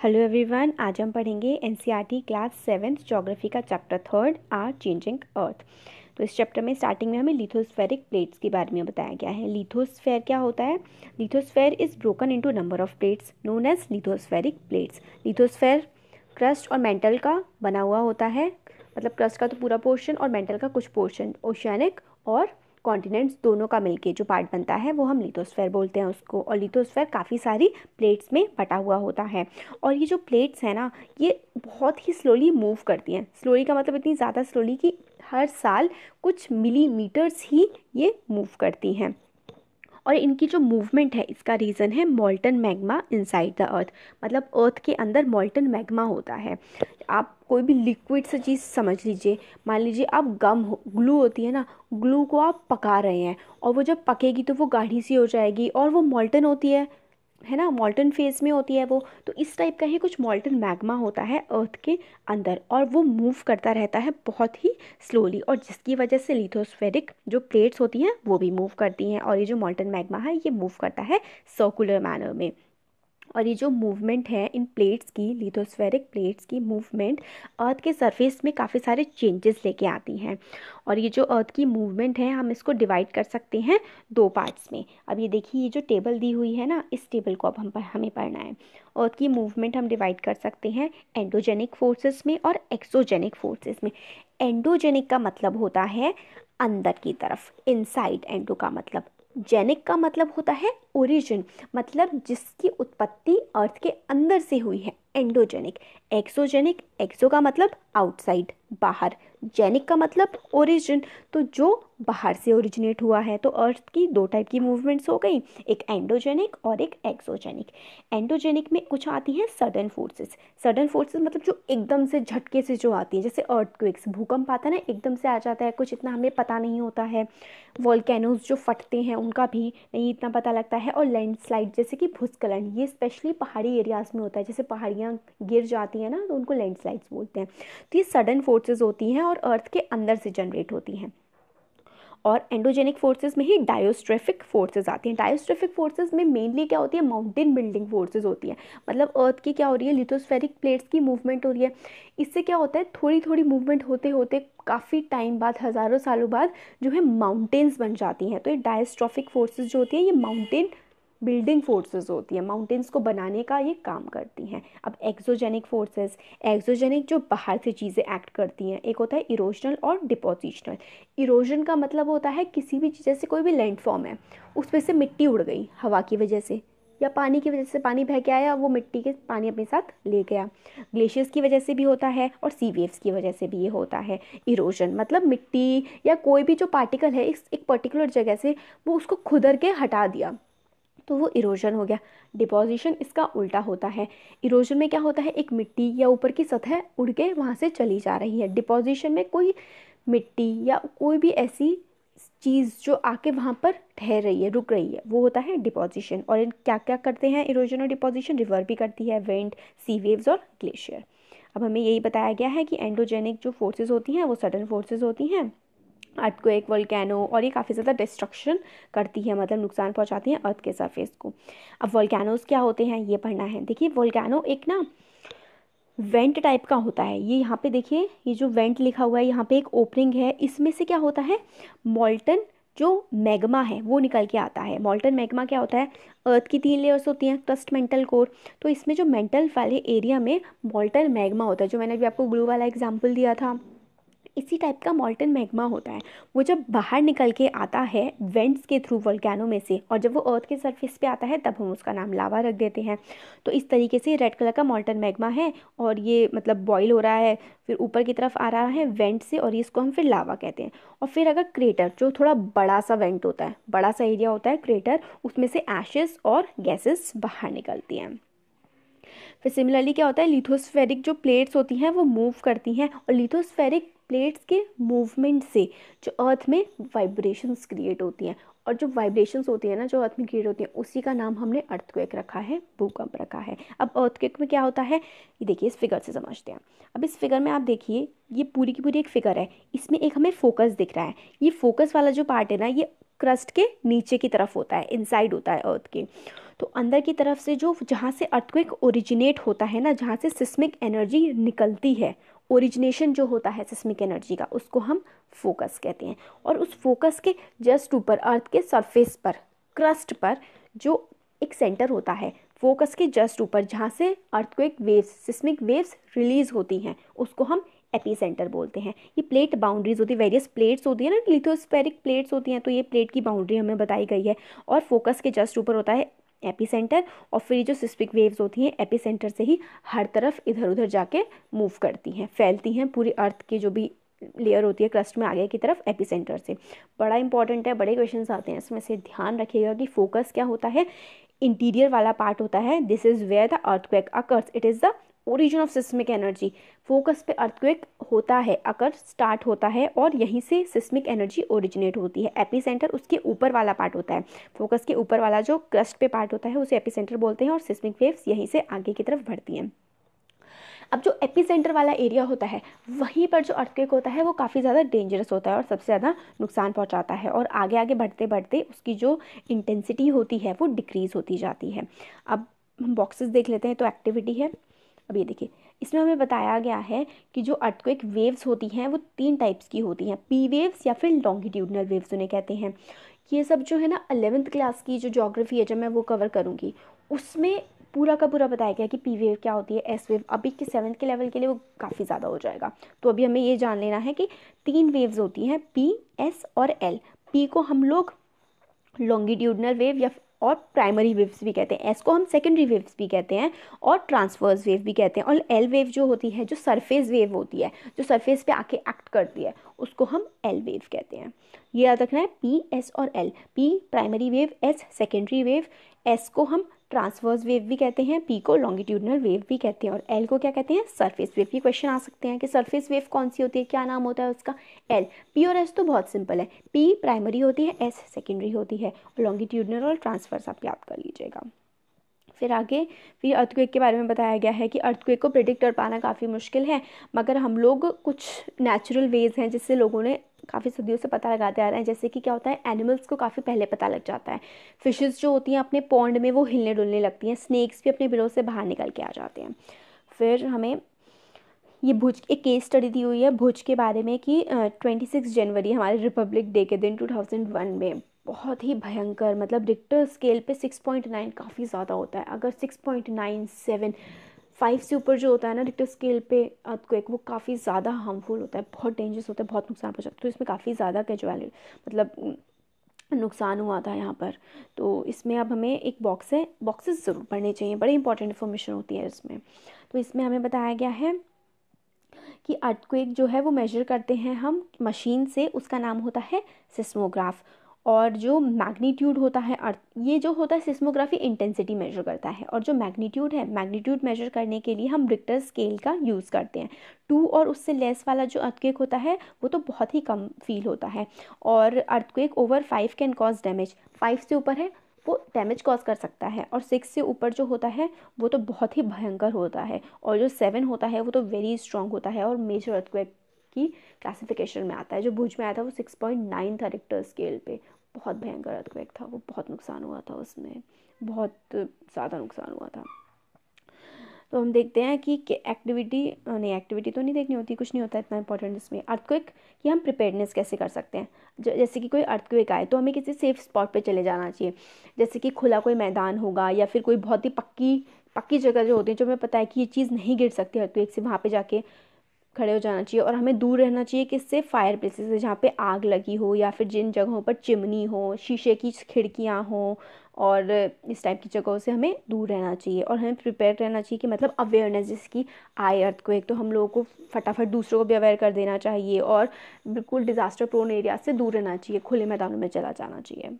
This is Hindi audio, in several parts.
हेलो एवरीवन आज हम पढ़ेंगे एनसीईआरटी क्लास सेवेंथ ज्योग्राफी का chapter third are changing earth तो इस चैप्टर में स्टार्टिंग में हमें लिथोस्फेरिक प्लेट्स के बारे में बताया गया है। लिथोस्फेयर क्या होता है? Lithosphere is broken into number of plates known as lithospheric plates lithosphere crust और मेंटल का बना हुआ होता है। मतलब क्रस्ट का तो पूरा पोर्शन और मेंटल का कुछ पोर्शन ओशियानिक और कॉन्टिनेंट्स दोनों का मिलके जो पार्ट बनता है, वो हम लिथोस्फेयर बोलते हैं उसको। और लिथोस्फेयर काफ़ी सारी प्लेट्स में बटा हुआ होता है। और ये जो प्लेट्स हैं ना, ये बहुत ही स्लोली मूव करती हैं। स्लोली का मतलब इतनी ज़्यादा स्लोली कि हर साल कुछ मिलीमीटर्स ही ये मूव करती हैं। और इनकी जो मूवमेंट है, इसका रीज़न है molten magma inside the earth मतलब अर्थ के अंदर मॉल्टन मैग्मा होता है। आप कोई भी लिक्विड से चीज़ समझ लीजिए। मान लीजिए आप गम हो ग्लू होती है ना ग्लू को आप पका रहे हैं और वो जब पकेगी तो वो गाढ़ी सी हो जाएगी और वो मॉल्टन होती है है ना? मॉल्टन फ़ेज़ में होती है वो। तो इस टाइप का ही कुछ मॉल्टन मैग्मा होता है अर्थ के अंदर और वो मूव करता रहता है बहुत ही स्लोली और जिसकी वजह से लिथोस्फेरिक जो प्लेट्स होती हैं वो भी मूव करती हैं और ये जो मॉल्टन मैग्मा है, ये मूव करता है सर्कुलर मैनर में। और ये जो मूवमेंट है इन प्लेट्स की लिथोस्फेरिक प्लेट्स की मूवमेंट अर्थ के सरफेस में काफ़ी सारे चेंजेस लेके आती हैं। और ये जो अर्थ की मूवमेंट है, हम इसको डिवाइड कर सकते हैं दो पार्ट्स में। अब ये देखिए, ये जो टेबल दी हुई है ना, इस टेबल को अब हम हमें पढ़ना है। अर्थ की मूवमेंट हम डिवाइड कर सकते हैं एंडोजेनिक फोर्सेस में और एक्सोजेनिक फोर्सेस में। एंडोजेनिक का मतलब होता है अंदर की तरफ़ इनसाइड एंडो का मतलब। जेनिक का मतलब होता है ओरिजिन मतलब जिसकी उत्पत्ति अर्थ के अंदर से हुई है एंडोजेनिक एक्सोजेनिक एक्सो का मतलब आउटसाइड बाहर. जेनिक का मतलब ओरिजिन तो जो बाहर से ओरिजिनेट हुआ है तो अर्थ की दो टाइप की मूवमेंट्स हो गई, एक एंडोजेनिक और एक एक्सोजेनिक एंडोजेनिक में कुछ आती हैं सडन फोर्सेस सडन फोर्सेस मतलब जो एकदम से झटके से जो आती है, जैसे अर्थ भूकंप आता है ना, एकदम से आ जाता है, कुछ इतना हमें पता नहीं होता है. वॉलकैनोज जो फटते हैं, उनका भी नहीं इतना पता लगता है और लैंडस्लाइड जैसे कि भूस्खलन, ये स्पेशली पहाड़ी एरियाज़ में होता है। जैसे पहाड़ियाँ गिर जाती हैं ना तो उनको लैंडस्लाइड्स बोलते हैं। तो ये सडन फोर्सेज होती हैं और अर्थ के अंदर से जनरेट होती हैं। और एंडोजेनिक फोर्सेज में ही डायोस्ट्रेफिक फोर्सेज आती हैं। डायोस्ट्रेफिक फोर्सेज में मेनली क्या होती है? माउंटेन बिल्डिंग फोर्सेज होती हैं। मतलब अर्थ की क्या हो रही है? लिथोस्फेरिक प्लेट्स की मूवमेंट हो रही है। इससे क्या होता है? थोड़ी थोड़ी मूवमेंट होते होते काफ़ी टाइम बाद, हज़ारों सालों बाद जो है माउंटेन्स बन जाती हैं। तो ये डायस्ट्रॉफिक फोर्सेज जो होती हैं, ये माउंटेन बिल्डिंग फोर्सेस होती हैं माउंटेन्स को बनाने का ये काम करती हैं। अब एक्सोजेनिक फोर्सेस एक्सोजेनिक जो बाहर से चीज़ें एक्ट करती हैं, एक होता है इरोजनल और डिपोजिशनल इरोजन का मतलब होता है किसी भी चीज़, जैसे कोई भी लैंडफॉर्म है, उसमें से मिट्टी उड़ गई, हवा की वजह से, या पानी की वजह से पानी बह के आया, वो मिट्टी के पानी अपने साथ ले गया। ग्लेशियर्स की वजह से भी होता है और सी वेव्स की वजह से भी ये होता है। इरोजन मतलब मिट्टी या कोई भी जो पार्टिकल है, इस, एक पर्टिकुलर जगह से, वो उसको खुदर के हटा दिया। तो वो इरोजन हो गया। डिपोजिशन इसका उल्टा होता है। इरोजन में क्या होता है? एक मिट्टी या ऊपर की सतह उड़ के वहाँ से चली जा रही है। डिपोजिशन में कोई मिट्टी या कोई भी ऐसी चीज़ जो आके वहाँ पर ठहर रही है, रुक रही है, वो होता है डिपोजिशन और इन क्या क्या करते हैं? इरोजन और डिपोजिशन रिवर भी करती है वेंट सी वेव्स और ग्लेशियर अब हमें यही बताया गया है कि एंडोजेनिक जो फोर्सेस होती हैं, वो सडन फोर्सेस होती हैं। अर्थ को एक वोल्केनो और ये काफ़ी ज़्यादा डिस्ट्रक्शन करती है मतलब नुकसान पहुंचाती हैं अर्थ के सरफेस को। अब वोल्केनोज क्या होते हैं, ये पढ़ना है। देखिए वोल्केनो एक ना वेंट टाइप का होता है। ये यहाँ पे देखिए, ये जो वेंट लिखा हुआ है, यहाँ पे एक ओपनिंग है। इसमें से क्या होता है मॉल्टन जो मैग्मा है, वो निकल के आता है। मॉल्टन मैग्मा क्या होता है अर्थ की तीन लेयर्स होती हैं क्रस्ट मेंटल कोर तो इसमें जो मेंटल वाले एरिया में मॉल्टन मैग्मा होता है, जो मैंने अभी आपको ग्लू वाला एग्ज़ाम्पल दिया था इसी टाइप का मॉल्टन मैग्मा होता है। वो जब बाहर निकल के आता है वेंट्स के थ्रू वोल्केनो में से और जब वो अर्थ के सरफेस पे आता है, तब हम उसका नाम लावा रख देते हैं। तो इस तरीके से रेड कलर का मॉल्टन मैग्मा है और ये मतलब बॉयल हो रहा है, फिर ऊपर की तरफ़ आ रहा है वेंट से और इसको हम फिर लावा कहते हैं। और फिर अगर क्रेटर जो थोड़ा बड़ा सा वेंट होता है, बड़ा सा एरिया होता है क्रेटर उसमें से एशेस और गैसेस बाहर निकलती हैं। फिर सिमिलरली क्या होता है लिथोस्फेरिक जो प्लेट्स होती हैं, वो मूव करती हैं और लिथोस्फेरिक प्लेट्स के मूवमेंट से जो अर्थ में वाइब्रेशंस क्रिएट होती हैं। और जो वाइब्रेशंस होती है ना, जो अर्थ में क्रिएट होती हैं, उसी का नाम हमने अर्थक्वेक रखा है, भूकंप रखा है। अब अर्थक्वेक में क्या होता है? ये देखिए, इस फिगर से समझते हैं अब इस फिगर में आप देखिए, ये पूरी की पूरी एक फिगर है। इसमें एक हमें फोकस दिख रहा है। ये फोकस वाला जो पार्ट है ना, ये क्रस्ट के नीचे की तरफ़ होता है इनसाइड होता है अर्थ के। तो अंदर की तरफ़ से जो, जहाँ से अर्थक्वेक ओरिजिनेट होता है ना, जहाँ से सिस्मिक एनर्जी निकलती है ओरिजिनेशन जो होता है सिस्मिक एनर्जी का, उसको हम फोकस कहते हैं। और उस फोकस के जस्ट ऊपर अर्थ के सरफेस पर क्रस्ट पर जो एक सेंटर होता है फोकस के जस्ट ऊपर जहाँ से अर्थ को एक वेव्स सिस्मिक वेव्स रिलीज़ होती हैं, उसको हम एपी सेंटर बोलते हैं। ये प्लेट बाउंड्रीज होती है वेरियस प्लेट्स होती है ना लिथोस्फेरिक प्लेट्स होती हैं तो ये प्लेट की बाउंड्री हमें बताई गई है। और फोकस के जस्ट ऊपर होता है एपी सेंटर और फिर जो सिस्मिक वेव्स होती हैं एपी सेंटर से ही हर तरफ़ इधर उधर जाके मूव करती हैं, फैलती हैं पूरी अर्थ की जो भी लेयर होती है क्रस्ट में आगे की तरफ़ एपी सेंटर से। बड़ा इंपॉर्टेंट है, बड़े क्वेश्चन आते हैं, इसमें से ध्यान रखिएगा कि फोकस क्या होता है, इंटीरियर वाला पार्ट होता है this is where the earthquake occurs it is the origin of seismic energy focus पे अर्थक्वेक होता है अकर स्टार्ट होता है और यहीं से सिस्मिक एनर्जी ओरिजिनेट होती है। एपी सेंटर उसके ऊपर वाला पार्ट होता है। फोकस के ऊपर वाला जो क्रस्ट पे पार्ट होता है, उसे एपी सेंटर बोलते हैं और सिस्मिक वेव्स यहीं से आगे की तरफ़ बढ़ती हैं। अब जो एपी वाला एरिया होता है, वहीं पर जो अर्थक्वेक होता है, वो काफ़ी ज़्यादा डेंजरस होता है और सबसे ज़्यादा नुकसान पहुंचाता है और आगे आगे बढ़ते बढ़ते उसकी जो इंटेंसिटी होती है, वो डिक्रीज़ होती जाती है। अब हम बॉक्सेस देख लेते हैं तो एक्टिविटी है। अब ये देखिए, इसमें हमें बताया गया है कि जो अर्थक्वेक वेव्स होती हैं, वो तीन टाइप्स की होती हैं पी वेव्स या फिर लॉन्गिट्यूडनल वेव्स उन्हें कहते हैं। ये सब जो है ना अलेवेंथ क्लास की जो जोग्राफी है, जब मैं वो कवर करूँगी, उसमें पूरा का पूरा बताया गया कि पी वेव क्या होती है एस वेव अभी के सेवन्थ के लेवल के लिए वो काफ़ी ज़्यादा हो जाएगा। तो अभी हमें ये जान लेना है कि तीन वेव्स होती हैं पी एस और एल पी को हम लोग लॉन्गिट्यूडनल वेव या और प्राइमरी वेव्स भी कहते हैं एस को हम सेकेंडरी वेव्स भी कहते हैं और ट्रांसफर्स वेव भी कहते हैं और एल वेव जो होती है, जो सरफेस वेव होती है, जो सरफेस पे आके एक्ट करती है, उसको हम एल वेव कहते हैं। ये याद रखना है पी एस और L P primary wave S secondary wave S को हम ट्रांसवर्स वेव भी कहते हैं पी को लॉन्गिट्यूडनल वेव भी कहते हैं और एल को क्या कहते हैं? सरफेस वेव ये क्वेश्चन आ सकते हैं कि सरफेस वेव कौन सी होती है? क्या नाम होता है उसका? एल पी और एस तो बहुत सिंपल है. पी प्राइमरी होती है एस सेकेंडरी होती है और लॉन्गिट्यूडनल और ट्रांसफर्स आप याद कर लीजिएगा। फिर आगे, फिर अर्थक्वेक के बारे में बताया गया है कि अर्थक्वेक को प्रिडिक्ट कर पाना काफ़ी मुश्किल है, मगर हम लोग कुछ नेचुरल वेज हैं जिससे लोगों ने काफ़ी सदियों से पता लगाते आ रहे हैं, जैसे कि क्या होता है एनिमल्स को काफ़ी पहले पता लग जाता है। फिशेस जो होती हैं, अपने पॉन्ड में वो हिलने डुलने लगती हैं स्नैक्स भी अपने बिलों से बाहर निकल के आ जाते हैं। फिर हमें ये भुज, एक केस स्टडी दी हुई है भुज के बारे में कि ट्वेंटी सिक्स जनवरी हमारे रिपब्लिक डे के दिन टू थाउज़ेंड वन में बहुत ही भयंकर मतलब रिक्टर स्केल पे सिक्स पॉइंट नाइन काफ़ी ज़्यादा होता है। अगर six point nine seven five से ऊपर जो होता है ना रिक्टर स्केल पे एक वो काफ़ी ज़्यादा हार्मफुल होता है, बहुत डेंजरस होता है, बहुत नुकसान पहुँचाता है। तो इसमें काफ़ी ज़्यादा कैजुअल मतलब नुकसान हुआ था यहाँ पर। तो इसमें अब हमें एक बॉक्स है बॉक्सेस ज़रूर पढ़ने चाहिए, बड़ी इंपॉर्टेंट इन्फॉर्मेशन होती है इसमें। तो इसमें हमें बताया गया है कि अर्थक्वेक जो है वो मेजर करते हैं हम मशीन से, उसका नाम होता है सिस्मोग्राफ और जो मैग्नीट्यूड होता है अर्थ, ये जो होता है सिस्मोग्राफी इंटेंसिटी मेजर करता है। और जो मैग्नीट्यूड है, मैग्नीट्यूड मेजर करने के लिए हम रिक्टर स्केल का यूज़ करते हैं। टू और उससे लेस वाला जो अर्थक्वेक होता है, वो तो बहुत ही कम फील होता है। और earthquake over five can cause damage. Five से ऊपर है, वो डैमेज कॉज कर सकता है। और सिक्स से ऊपर जो होता है, वो तो बहुत ही भयंकर होता है। और जो सेवन होता है, वो तो वेरी स्ट्रॉन्ग होता है। और मेजर अर्थक्वेक की क्लासिफिकेशन में आता है। जो भुज में आया था, वो सिक्स पॉइंट नाइन था रिक्टर स्केल पे। बहुत भयंकर अर्थक्वेक था वो, बहुत नुकसान हुआ था उसमें। बहुत ज़्यादा नुकसान हुआ था। तो हम देखते हैं कि एक्टिविटी नहीं एक्टिविटी तो नहीं देखनी होती, कुछ नहीं होता इतना इंपॉर्टेंट इसमें। अर्थक्वेक कि हम प्रिपेयरनेस कैसे कर सकते हैं? जैसे कि कोई अर्थक्वेक आए तो हमें किसी सेफ़ स्पॉट पे चले जाना चाहिए। जैसे कि खुला कोई मैदान होगा, या फिर कोई बहुत ही पक्की पक्की जगह जो होती है, जो हमें पता है कि ये चीज़ नहीं गिर सकती अर्थक्वेक से, वहाँ पर जाके खड़े हो जाना चाहिए और हमें दूर रहना चाहिए किससे फायर प्लेसेस से जहाँ पे आग लगी हो या फिर जिन जगहों पर चिमनी हो, शीशे की खिड़कियाँ हों और इस टाइप की जगहों से हमें दूर रहना चाहिए और हमें प्रिपेयर रहना चाहिए कि मतलब अवेयरनेस जिसकी आए अर्थ को एक तो हम लोगों को फटाफट दूसरों को भी अवेयर कर देना चाहिए और बिल्कुल डिज़ास्टर प्रोन एरिया से दूर रहना चाहिए, खुले मैदानों में चला जाना चाहिए।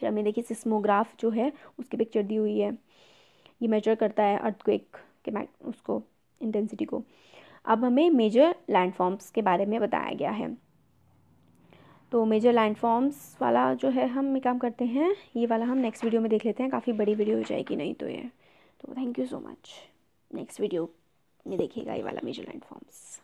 फिर हमें देखिए सिस्मोग्राफ जो है, उसकी पिक्चर दी हुई है। ये मेजर करता है अर्थ को एक उसको इंटेंसिटी को। अब हमें मेजर लैंडफॉर्म्स के बारे में बताया गया है। तो मेजर लैंडफॉर्म्स वाला जो है, हम काम करते हैं, ये वाला हम नेक्स्ट वीडियो में देख लेते हैं। काफ़ी बड़ी वीडियो हो जाएगी, नहीं तो ये। तो thank you so much next video में देखिएगा ये वाला मेजर लैंडफॉर्म्स